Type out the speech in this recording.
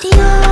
ディオ